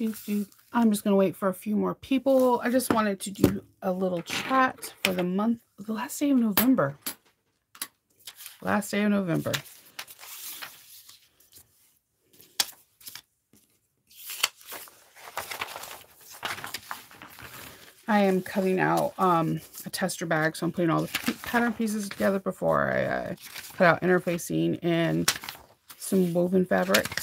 I'm just going to wait for a few more people. I just wanted to do a little chat for the month, the last day of November. Last day of November. I am cutting out um, a tester bag, so I'm putting all the pattern pieces together before I uh, cut out interfacing and some woven fabrics.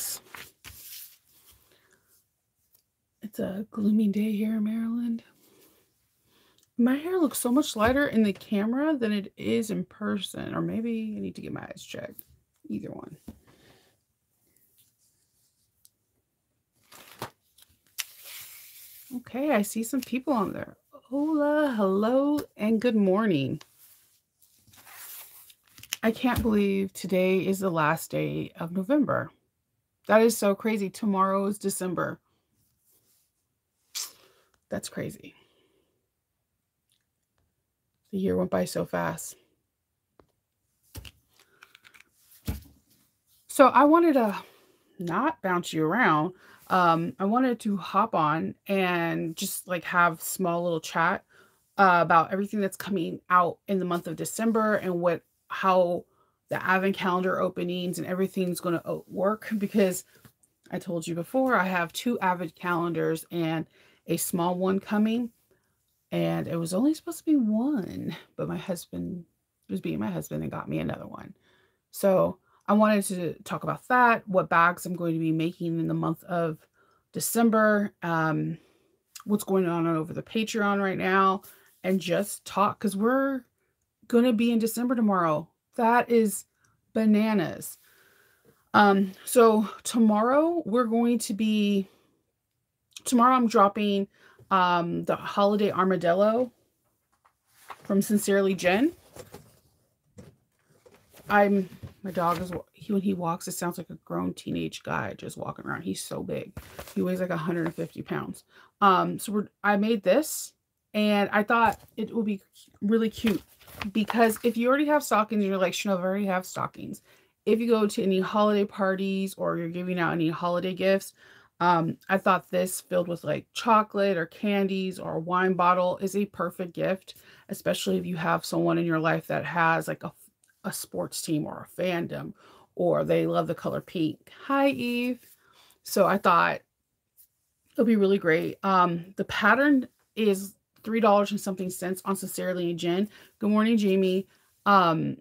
It's a gloomy day here in Maryland. My hair looks so much lighter in the camera than it is in person, or maybe I need to get my eyes checked. Either one. Okay, I see some people on there. Hola, hello, and good morning. I can't believe today is the last day of November. That is so crazy. Tomorrow is December. That's crazy. The year went by so fast. So I wanted to not bounce you around, um, I wanted to hop on and just like have small little chat uh, about everything that's coming out in the month of December and what how the advent calendar openings and everything's going to uh, work because I told you before I have two advent calendars and a small one coming and it was only supposed to be one but my husband was being my husband and got me another one so I wanted to talk about that, what bags I'm going to be making in the month of December, um, what's going on over the Patreon right now, and just talk because we're going to be in December tomorrow. That is bananas. Um, so tomorrow we're going to be, tomorrow I'm dropping um, the Holiday Armadillo from Sincerely Jen. I'm my dog is he when he walks, it sounds like a grown teenage guy just walking around. He's so big. He weighs like 150 pounds. Um, so we're I made this and I thought it would be really cute because if you already have stockings, you're like, Chanel, I already have stockings. If you go to any holiday parties or you're giving out any holiday gifts, um, I thought this filled with like chocolate or candies or a wine bottle is a perfect gift, especially if you have someone in your life that has like a a sports team or a fandom or they love the color pink. Hi, Eve. So I thought it'll be really great. Um, the pattern is $3 and something cents on Sincerely Jen. Good morning, Jamie. Um,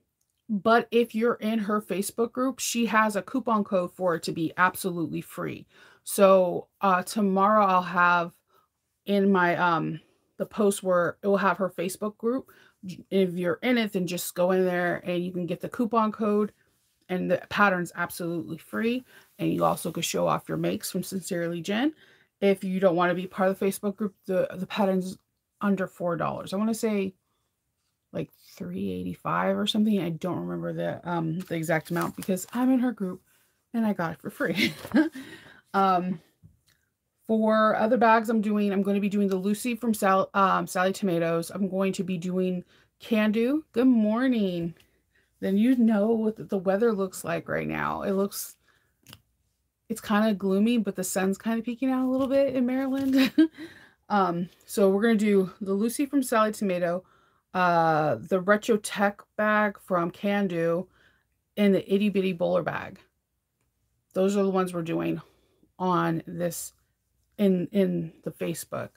but if you're in her Facebook group, she has a coupon code for it to be absolutely free. So uh, tomorrow I'll have in my um the post where it will have her Facebook group if you're in it, then just go in there and you can get the coupon code and the pattern's absolutely free. And you also could show off your makes from Sincerely Jen. If you don't want to be part of the Facebook group, the, the pattern's under $4. I want to say like 385 or something. I don't remember the um the exact amount because I'm in her group and I got it for free. um for other bags I'm doing, I'm going to be doing the Luci from Sal, um, Sallie Tomatoes. I'm going to be doing Kandou. Good morning. Then you know what the weather looks like right now. It looks, it's kind of gloomy, but the sun's kind of peeking out a little bit in Maryland. um, so we're going to do the Luci from Sallie Tomato, uh, the Retro-Tec bag from Kandou, and the Itty Bitty Bowler bag. Those are the ones we're doing on this in in the Facebook,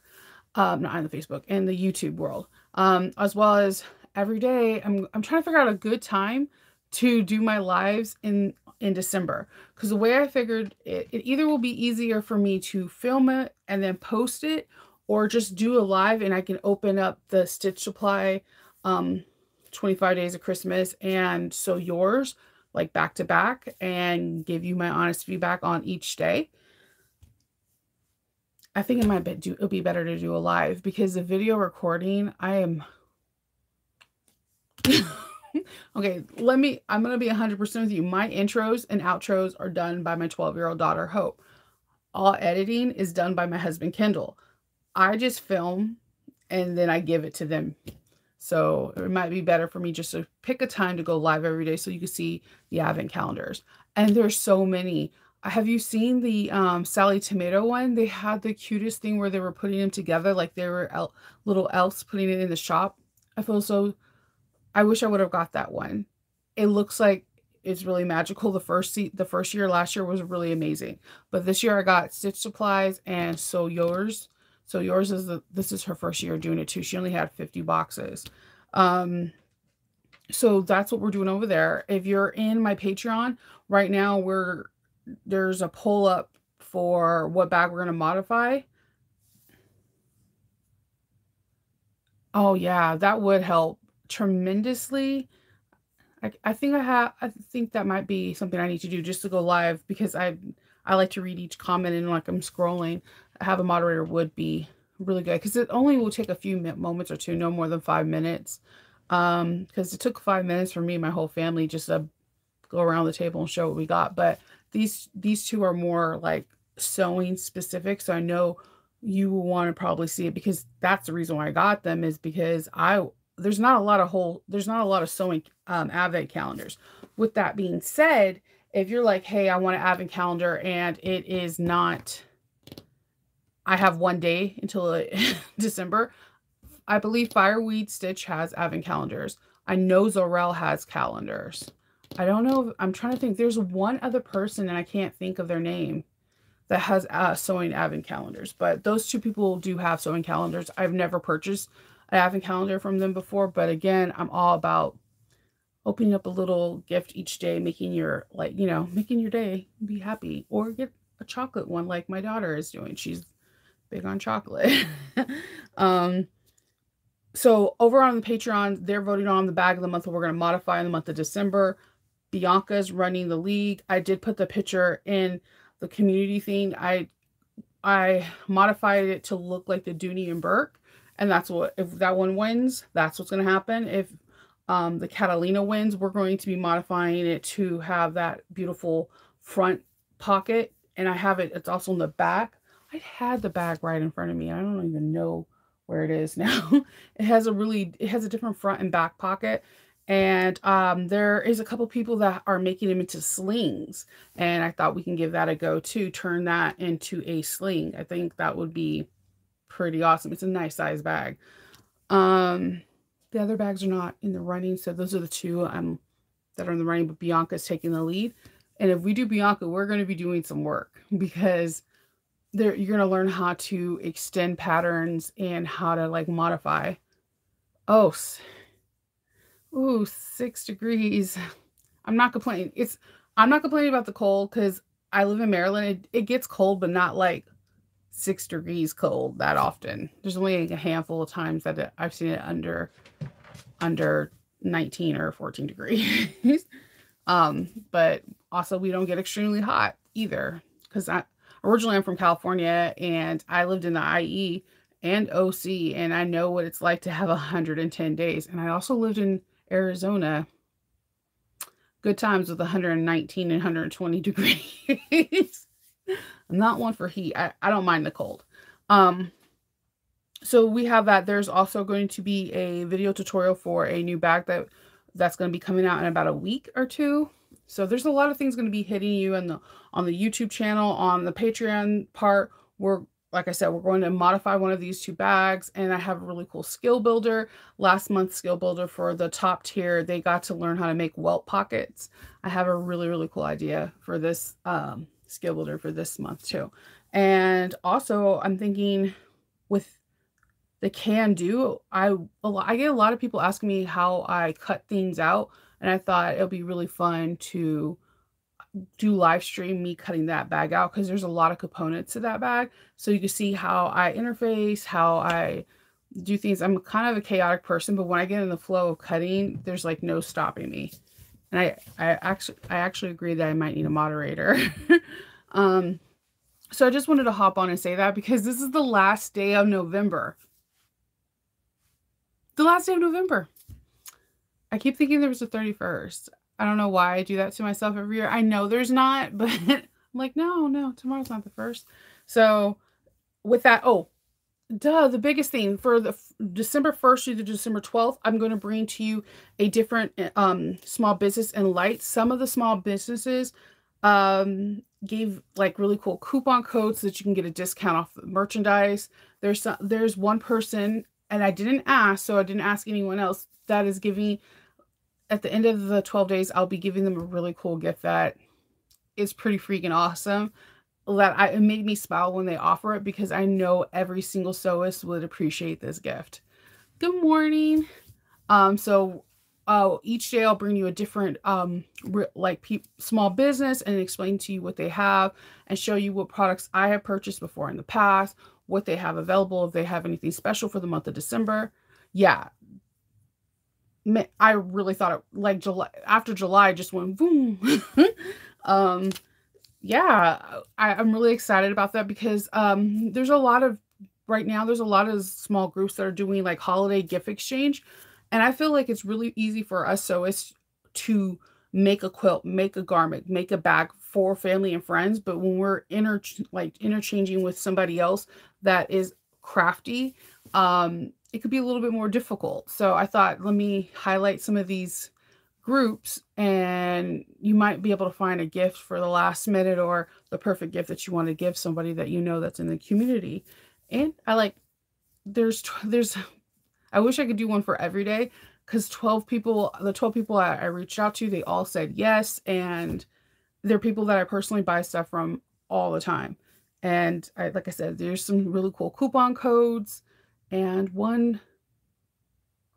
um, not in the Facebook, in the YouTube world, um, as well as every day. I'm I'm trying to figure out a good time to do my lives in in December because the way I figured it, it either will be easier for me to film it and then post it, or just do a live and I can open up the Stitch Supply, um, 25 Days of Christmas and Sew Yours like back to back and give you my honest feedback on each day. I think it might be do it'll be better to do a live because the video recording, I am okay, let me I'm gonna be 100% with you. My intros and outros are done by my 12-year-old daughter, Hope. All editing is done by my husband, Kendall. I just film and then I give it to them. So it might be better for me just to pick a time to go live every day so you can see the advent calendars. And there's so many. Have you seen the um, Sallie Tomato one? They had the cutest thing where they were putting them together like they were el little elves putting it in the shop. I feel so... I wish I would have got that one. It looks like it's really magical. The first seat, the first year last year was really amazing. But this year I got Stitch Supplies and Sew Yours. Sew Yours is the this is her first year doing it too. She only had 50 boxes. Um so that's what we're doing over there. If you're in my Patreon, right now we're there's a pull up for what bag we're going to modify. Oh yeah, that would help tremendously. I, I think I have I think that might be something I need to do just to go live because I I like to read each comment and like I'm scrolling. Have a moderator would be really good because it only will take a few moments or two, no more than five minutes. Um, because it took five minutes for me and my whole family just to go around the table and show what we got. But these these two are more like sewing specific, so I know you will want to probably see it because that's the reason why I got them is because I there's not a lot of whole there's not a lot of sewing um, advent calendars. With that being said, if you're like, hey, I want an advent calendar and it is not I have one day until December. I believe Fireweed Stitch has advent calendars. I know Zorel has calendars. I don't know. I'm trying to think. There's one other person, and I can't think of their name, that has uh, sewing advent calendars. But those two people do have sewing calendars. I've never purchased an advent calendar from them before. But again, I'm all about opening up a little gift each day, making your, like, you know, making your day be happy. Or get a chocolate one like my daughter is doing. She's big on chocolate. um, so over on the Patreon, they're voting on the bag of the month. We're going to modify in the month of December. Bianca's running the league. I did put the picture in the community thing. I I modified it to look like the Dooney and Bourke. And that's what, if that one wins, that's what's going to happen. If um, the Catalina wins, we're going to be modifying it to have that beautiful front pocket. And I have it, it's also in the back. I had the bag right in front of me. I don't even know where it is now. it has a really, it has a different front and back pocket. And um, there is a couple people that are making them into slings. And I thought we can give that a go too. Turn that into a sling. I think that would be pretty awesome. It's a nice size bag. Um, the other bags are not in the running. So those are the two um, that are in the running. But Bianca's taking the lead. And if we do Bianca, we're going to be doing some work because there you're going to learn how to extend patterns and how to like modify. Oh, ooh, six degrees. I'm not complaining. It's I'm not complaining about the cold because I live in Maryland. It, it gets cold, but not like six degrees cold that often. There's only a handful of times that it, I've seen it under under 19 or 14 degrees. um, but also we don't get extremely hot either because I originally I'm from California and I lived in the IE and OC and I know what it's like to have 110 days. And I also lived in Arizona. Good times with 119 and 120 degrees. I'm not one for heat. I, I don't mind the cold. Um, so we have that. There's also going to be a video tutorial for a new bag that that's going to be coming out in about a week or two. So there's a lot of things going to be hitting you on the on the YouTube channel, on the Patreon part. We're like I said, we're going to modify one of these two bags and I have a really cool skill builder. Last month's skill builder for the top tier, they got to learn how to make welt pockets. I have a really, really cool idea for this um, skill builder for this month too. And also I'm thinking with the Kandou, I, I get a lot of people asking me how I cut things out and I thought it would be really fun to do live stream me cutting that bag out because there's a lot of components to that bag. So you can see how I interface, how I do things. I'm kind of a chaotic person, but when I get in the flow of cutting, there's like no stopping me. And I, I actually, I actually agree that I might need a moderator. um, so I just wanted to hop on and say that because this is the last day of November. The last day of November. I keep thinking there was a 31st. I don't know why I do that to myself every year. I know there's not, but I'm like, no, no, tomorrow's not the first. So with that, oh, duh, the biggest thing for the December 1st to the December 12th, I'm going to bring to you a different um, small business and light. Some of the small businesses um, gave like really cool coupon codes so that you can get a discount off the merchandise. There's some, there's one person, and I didn't ask, so I didn't ask anyone else that is giving at the end of the 12 days, I'll be giving them a really cool gift that is pretty freaking awesome. That I, it made me smile when they offer it because I know every single sewist would appreciate this gift. Good morning. Um, so uh, each day I'll bring you a different um, like small business and explain to you what they have and show you what products I have purchased before in the past, what they have available, if they have anything special for the month of December. Yeah, I really thought it like July after July just went boom. um, yeah, I, I'm really excited about that because um, there's a lot of right now. There's a lot of small groups that are doing like holiday gift exchange, and I feel like it's really easy for us sewists to make a quilt, make a garment, make a bag for family and friends. But when we're inter like interchanging with somebody else that is crafty, um, it could be a little bit more difficult. So I thought, let me highlight some of these groups and you might be able to find a gift for the last minute or the perfect gift that you want to give somebody that you know that's in the community. And I like, there's, there's, I wish I could do one for every day because 12 people, the 12 people I, I reached out to, they all said yes. And they're people that I personally buy stuff from all the time. And I, like I said, there's some really cool coupon codes and one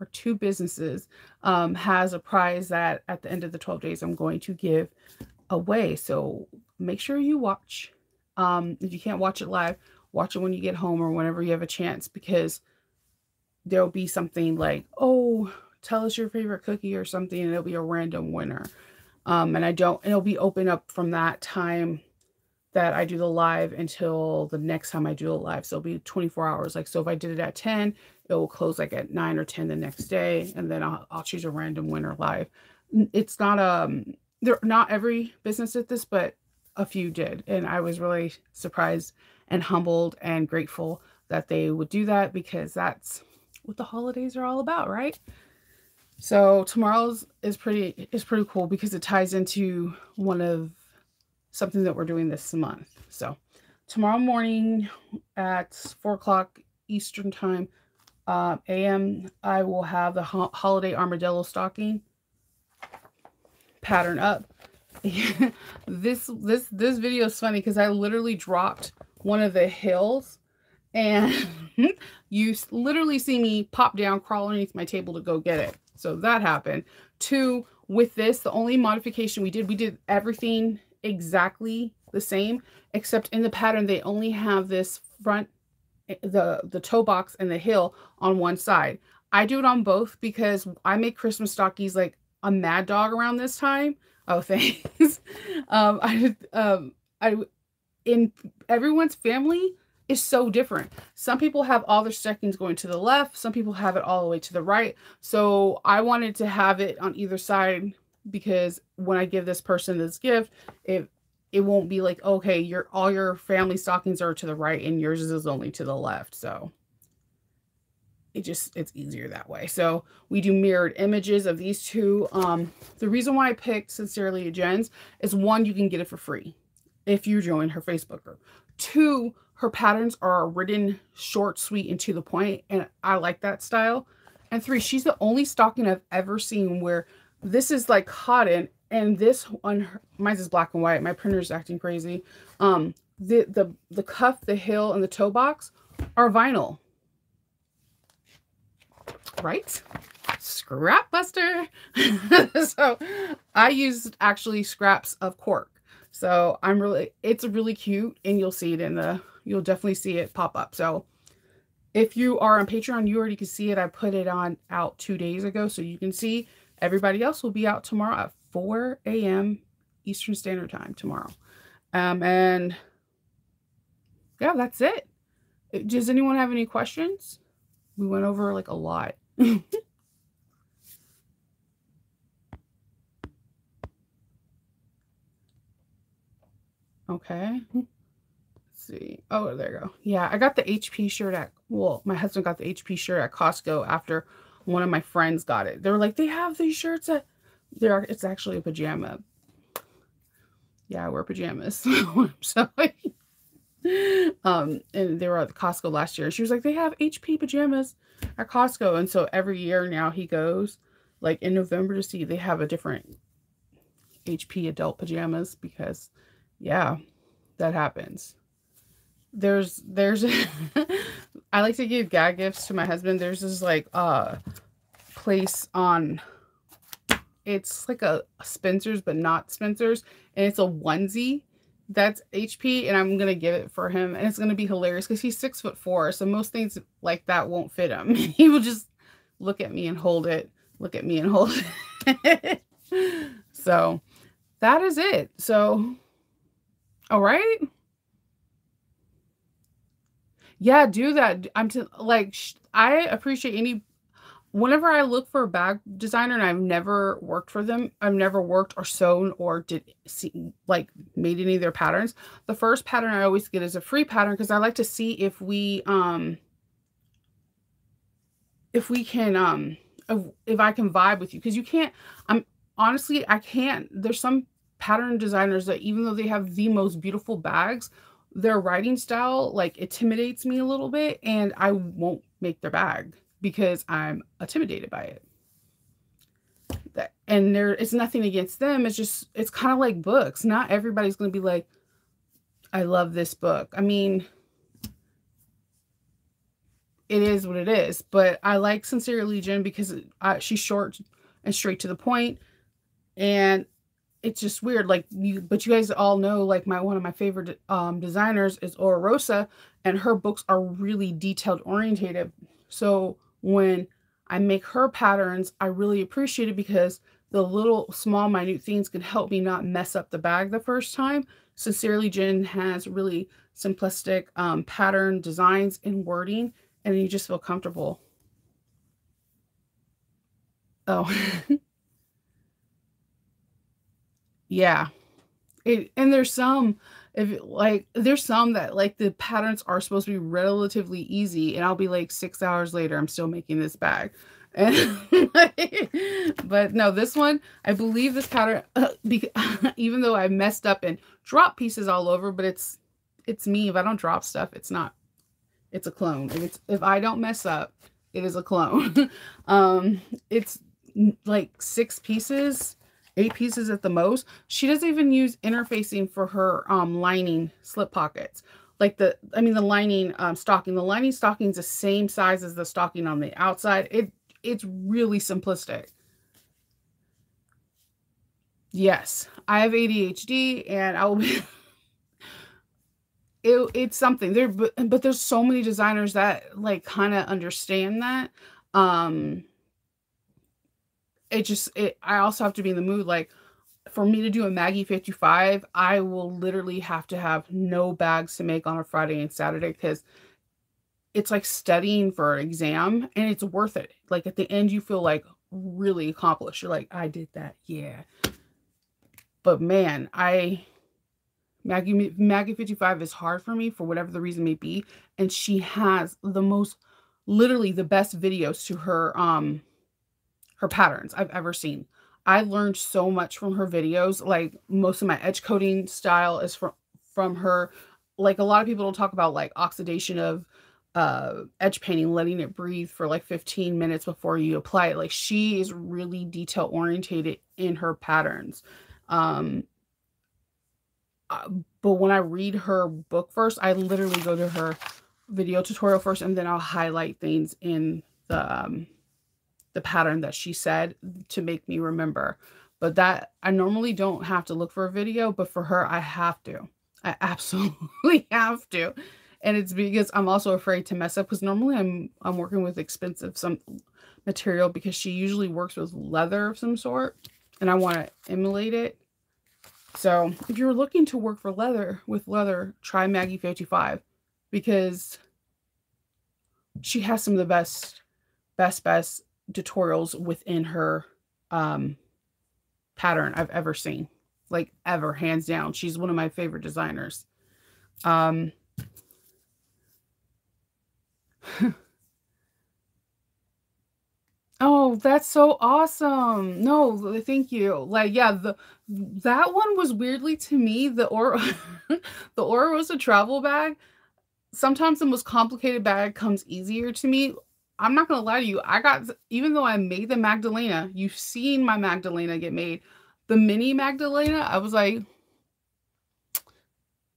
or two businesses um, has a prize that at the end of the 12 days I'm going to give away. So make sure you watch. Um, if you can't watch it live, watch it when you get home or whenever you have a chance because there'll be something like, oh, tell us your favorite cookie or something, and it'll be a random winner. Um, and I don't, it'll be open up from that time that I do the live until the next time I do a live. So it'll be 24 hours. Like, so if I did it at 10, it will close like at 9 or 10 the next day. And then I'll, I'll choose a random winner live. It's not, um, there, not every business did this, but a few did. And I was really surprised and humbled and grateful that they would do that because that's what the holidays are all about, right? So tomorrow's is pretty is pretty cool because it ties into one of something that we're doing this month. So tomorrow morning at 4 o'clock Eastern time, uh, AM, I will have the ho holiday armadillo stocking pattern up. this this this video is funny because I literally dropped one of the hills and you literally see me pop down, crawl underneath my table to go get it. So that happened. Two, with this, the only modification we did, we did everything exactly the same, except in the pattern, they only have this front, eh, the, the toe box and the heel on one side. I do it on both because I make Christmas stockings like a mad dog around this time. Oh, thanks. um, I, um, I, in everyone's family is so different. Some people have all their stockings going to the left. Some people have it all the way to the right. So I wanted to have it on either side because when I give this person this gift, it it won't be like, okay, your all your family stockings are to the right and yours is only to the left. So it just it's easier that way. So we do mirrored images of these two. Um, the reason why I picked Sincerely Jen's is one, you can get it for free if you join her Facebook group. Two, her patterns are written short, sweet, and to the point, and I like that style. And three, she's the only stocking I've ever seen where this is like cotton and this one mine is black and white. My printer's acting crazy. Um the the the cuff the heel and the toe box are vinyl. Right? Scrap buster. So i used actually scraps of cork. So i'm really it's really cute and you'll see it in the you'll definitely see it pop up. So if you are on patreon you already can see it. I put it on out two days ago so you can see Everybody else will be out tomorrow at 4 a.m. Eastern Standard Time tomorrow. Um, and yeah, that's it. Does anyone have any questions? We went over like a lot. okay. Let's see. Oh, there you go. Yeah, I got the HP shirt at, well, my husband got the HP shirt at Costco after one of my friends got it. They were like, they have these shirts at, there. it's actually a pajama. yeah, I wear pajamas. so um, and they were at Costco last year. She was like, they have HP pajamas at Costco. And so every year now he goes like in November to see they have a different HP adult pajamas because yeah, that happens. There's, there's, I like to give gag gifts to my husband. There's this like, uh, place on it's like a Spencer's, but not Spencer's. And it's a onesie that's HP. And I'm going to give it for him. And it's going to be hilarious because he's six foot four. So most things like that won't fit him. he will just look at me and hold it. Look at me and hold it. so that is it. So, all right. Yeah, do that. I'm to like, I appreciate any whenever I look for a bag designer and I've never worked for them, I've never worked or sewn or did see like made any of their patterns. The first pattern I always get is a free pattern because I like to see if we um if we can um if I can vibe with you because you can't I'm honestly I can't there's some pattern designers that even though they have the most beautiful bags their writing style like intimidates me a little bit and I won't make their bag because I'm intimidated by it. That, and there it's nothing against them. It's just it's kind of like books. Not everybody's going to be like I love this book. I mean it is what it is, but I like Sincerely Jen because I, she's short and straight to the point and it's just weird like you but you guys all know like my one of my favorite um designers is Ora Rosa and her books are really detailed orientated so when I make her patterns, I really appreciate it because the little small minute things can help me not mess up the bag the first time. Sincerely Jen has really simplistic um, pattern designs and wording and you just feel comfortable. Oh. yeah. It, and there's some if like there's some that like the patterns are supposed to be relatively easy and I'll be like six hours later I'm still making this bag. And but no this one I believe this pattern uh, because, even though I messed up and dropped pieces all over but it's it's me. If I don't drop stuff it's not it's a clone. If it's if I don't mess up it is a clone. Um it's like six pieces eight pieces at the most. She doesn't even use interfacing for her um, lining slip pockets. Like the, I mean, the lining um, stocking. The lining stocking is the same size as the stocking on the outside. It It's really simplistic. Yes, I have ADHD and I will be... it, it's something there, but, but there's so many designers that like kind of understand that. Um, it just it I also have to be in the mood like for me to do a Maggie 55, I will literally have to have no bags to make on a Friday and Saturday because it's like studying for an exam and it's worth it. Like at the end, you feel like really accomplished. You're like, I did that. Yeah. But man, I Maggie Maggie 55 is hard for me for whatever the reason may be. And she has the most literally the best videos to her um her patterns I've ever seen. I learned so much from her videos. Like most of my edge coating style is from from her. Like a lot of people don't talk about like oxidation of uh edge painting, letting it breathe for like 15 minutes before you apply it. Like she is really detail orientated in her patterns. Um uh, but when I read her book first, I literally go to her video tutorial first and then I'll highlight things in the um the pattern that she said to make me remember. But that I normally don't have to look for a video, but for her, I have to. I absolutely have to. And it's because I'm also afraid to mess up because normally I'm I'm working with expensive some material because she usually works with leather of some sort and I want to emulate it. So if you're looking to work for leather with leather, try Maggie 55 because she has some of the best, best, best tutorials within her um, pattern I've ever seen. Like ever, hands down. She's one of my favorite designers. Um, Oh, that's so awesome. No, thank you. Like, yeah, the that one was weirdly to me, the or the Ora Rosa travel bag. Sometimes the most complicated bag comes easier to me. I'm not gonna lie to you. I got even though I made the Magdalena, you've seen my Magdalena get made. The mini Magdalena, I was like,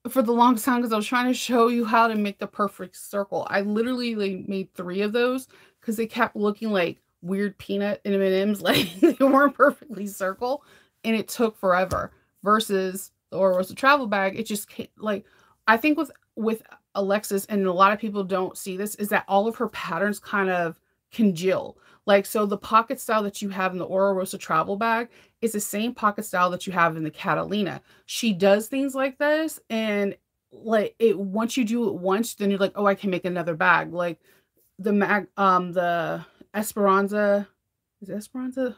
for the longest time because I was trying to show you how to make the perfect circle. I literally like, made three of those because they kept looking like weird peanut M&Ms, like they weren't perfectly circle, and it took forever. Versus Ora Rosa travel bag, it just came, like I think with with Alexis and a lot of people don't see this is that all of her patterns kind of congeal. Like so the pocket style that you have in the Ora Rosa travel bag is the same pocket style that you have in the Catalina. She does things like this and like it once you do it once then you're like, "Oh, I can make another bag." Like the mag um the Esperanza is Esperanza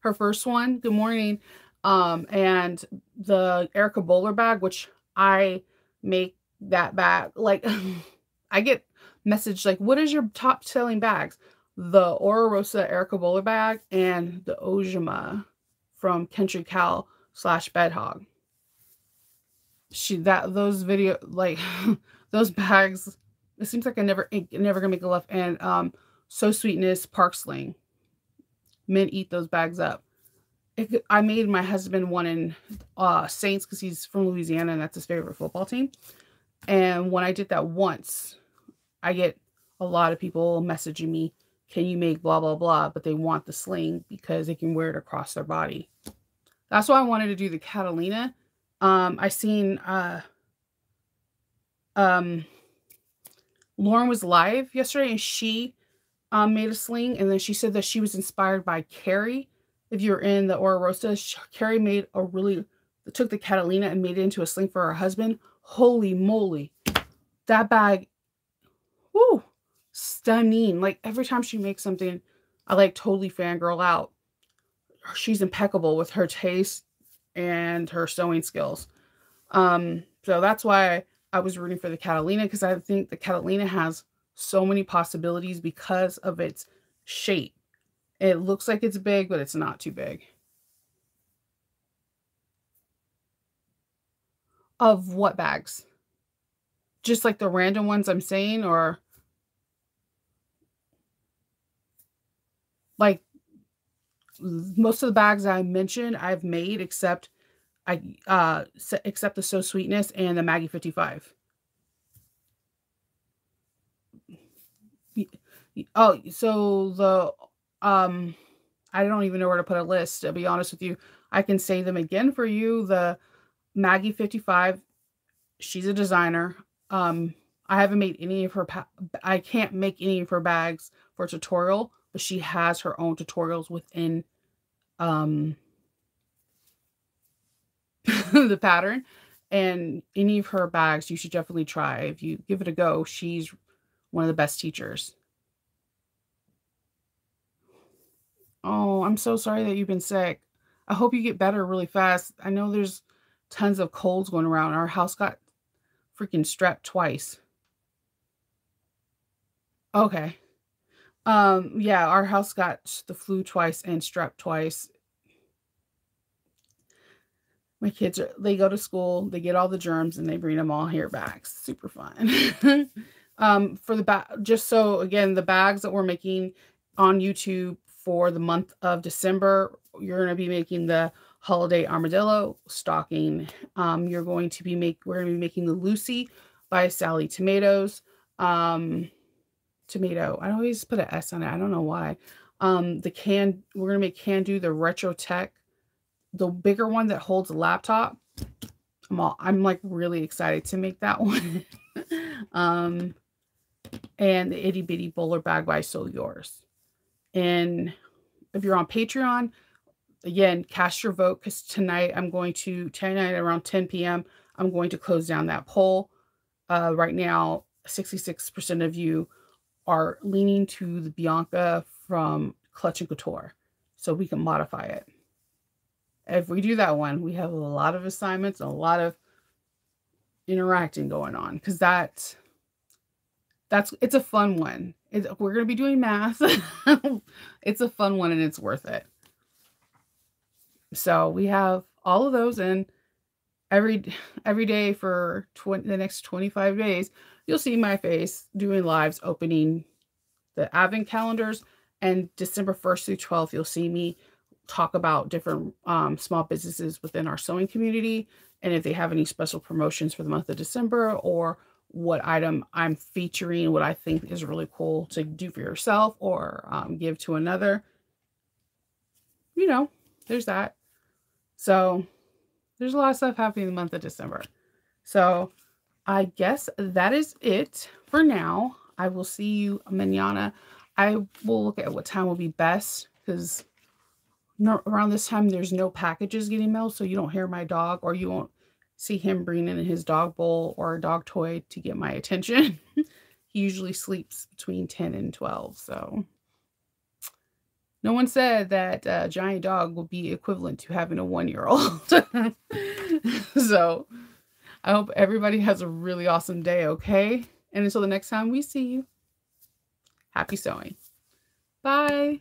her first one. Good morning. Um and the Erica Bowler bag which I make that bag like I get message like, "What is your top selling bags?" the Ora Rosa Erica Bowler bag and the Ojima from Country Cal slash Bedhog. She that those video like those bags. It seems like I never never gonna make a left. And um, Sew Sweetness Park Sling. Men eat those bags up. It, I made my husband one in uh, Saints because he's from Louisiana and that's his favorite football team. And when I did that once, I get a lot of people messaging me can you make blah blah blah? But they want the sling because they can wear it across their body. That's why i wanted to do the catalina. Um i seen uh um lauren was live yesterday and she um made a sling and then she said that she was inspired by carrie. If you're in the ora rosa carrie made a really took the catalina and made it into a sling for her husband holy moly that bag whoo stunning. Like every time she makes something, I like totally fangirl out. She's impeccable with her taste and her sewing skills. Um, so that's why I was rooting for the Catalina because I think the Catalina has so many possibilities because of its shape. It looks like it's big, but it's not too big. Of what bags? Just like the random ones I'm saying, or like most of the bags I mentioned, I've made except I uh except the Sew Sweetness and the Maggie 55. Oh, so the um I don't even know where to put a list, to be honest with you. I can say them again for you. The Maggie 55, she's a designer. Um I haven't made any of her I can't make any of her bags for tutorial but she has her own tutorials within um, the pattern. And any of her bags, you should definitely try. If you give it a go, she's one of the best teachers. Oh, I'm so sorry that you've been sick. I hope you get better really fast. I know there's tons of colds going around. Our house got freaking strep twice. Okay. Um, yeah, our house got the flu twice and strep twice. My kids are they go to school, they get all the germs and they bring them all here back. Super fun. um, for the bag, just so again, the bags that we're making on YouTube for the month of December, you're gonna be making the holiday armadillo stocking. Um, you're going to be make we're gonna be making the Luci by Sallie Tomatoes. Um, tomato. I always put an S on it. I don't know why. Um, the can, we're going to make Kandou the Retro-Tec, the bigger one that holds a laptop. I'm all, I'm like really excited to make that one. um, and the itty bitty bowler bag by Sew Yours. And if you're on Patreon, again, cast your vote because tonight I'm going to, tonight around 10 p.m., I'm going to close down that poll. Uh, right now, 66% of you are leaning to the Bianca from Clutch and Couture. So we can modify it. If we do that one, we have a lot of assignments, a lot of interacting going on because that that's it's a fun one It's, we're going to be doing math. it's a fun one and it's worth it. So we have all of those and every every day for 20, the next 25 days, you'll see my face doing lives opening the advent calendars and December 1st through 12th, you'll see me talk about different um, small businesses within our sewing community and if they have any special promotions for the month of December or what item I'm featuring, what I think is really cool to do for yourself or um, give to another. You know, there's that. So there's a lot of stuff happening in the month of December. So I guess that is it for now. I will see you manana. I will look at what time will be best because around this time there's no packages getting mailed, so you don't hear my dog or you won't see him bringing in his dog bowl or a dog toy to get my attention. he usually sleeps between 10 and 12, so no one said that a giant dog will be equivalent to having a one-year-old. so I hope everybody has a really awesome day, okay? And until the next time we see you, happy sewing. Bye.